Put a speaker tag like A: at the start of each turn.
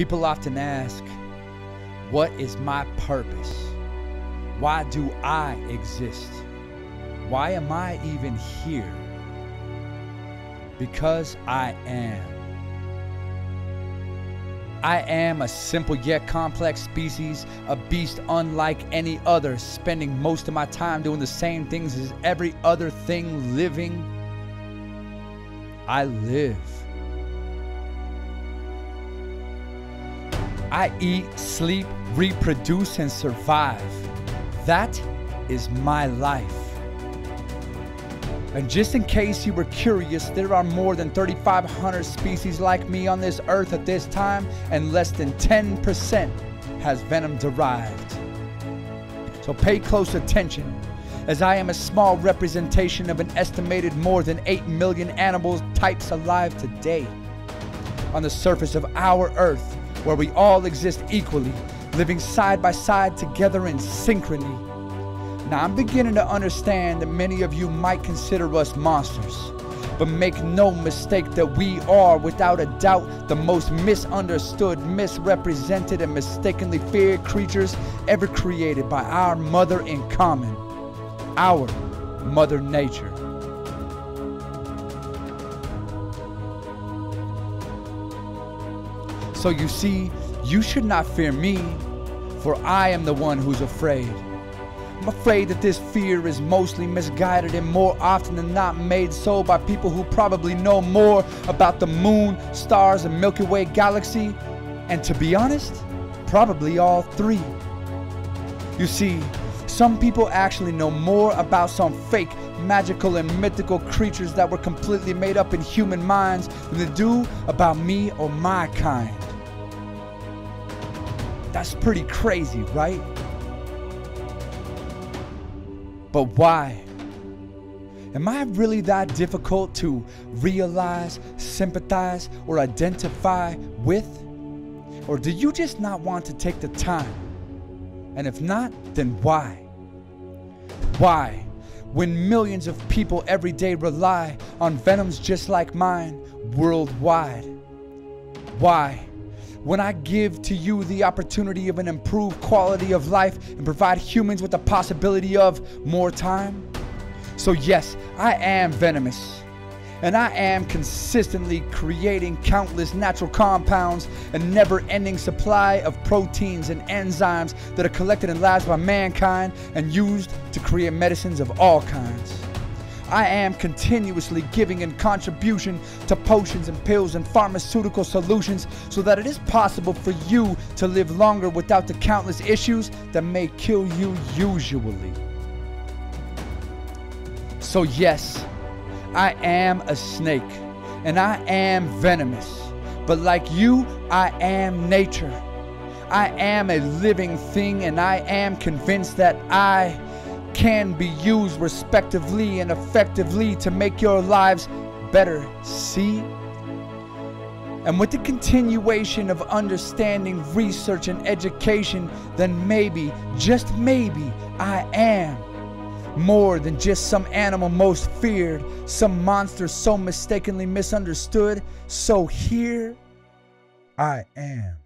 A: People often ask, What is my purpose? Why do I exist? Why am I even here? Because I am. I am a simple yet complex species, a beast unlike any other, spending most of my time doing the same things as every other thing living. I live. I eat, sleep, reproduce, and survive. That is my life. And just in case you were curious, there are more than 3,500 species like me on this earth at this time, and less than 10% has venom derived. So pay close attention, as I am a small representation of an estimated more than 8 million animal types alive today. On the surface of our earth, where we all exist equally, living side by side together in synchrony. Now, I'm beginning to understand that many of you might consider us monsters. But make no mistake that we are, without a doubt, the most misunderstood, misrepresented, and mistakenly feared creatures ever created by our mother in common, our Mother Nature. So you see, you should not fear me, for I am the one who's afraid. I'm afraid that this fear is mostly misguided and more often than not made so by people who probably know more about the moon, stars, and Milky Way galaxy. And to be honest, probably all three. You see, some people actually know more about some fake, magical, and mythical creatures that were completely made up in human minds than they do about me or my kind. That's pretty crazy, right? But why? Am I really that difficult to realize, sympathize, or identify with? Or do you just not want to take the time? And if not, then why? Why? When millions of people every day rely on venoms just like mine worldwide? Why? When I give to you the opportunity of an improved quality of life and provide humans with the possibility of more time? So, yes, I am venomous. And I am consistently creating countless natural compounds, a never ending supply of proteins and enzymes that are collected in labs by mankind and used to create medicines of all kinds. I am continuously giving in contribution to potions and pills and pharmaceutical solutions so that it is possible for you to live longer without the countless issues that may kill you usually. So, yes, I am a snake and I am venomous, but like you, I am nature. I am a living thing and I am convinced that I can be used respectively and effectively to make your lives better. See? And with the continuation of understanding, research, and education, then maybe, just maybe, I am more than just some animal most feared, some monster so mistakenly misunderstood. So here I am.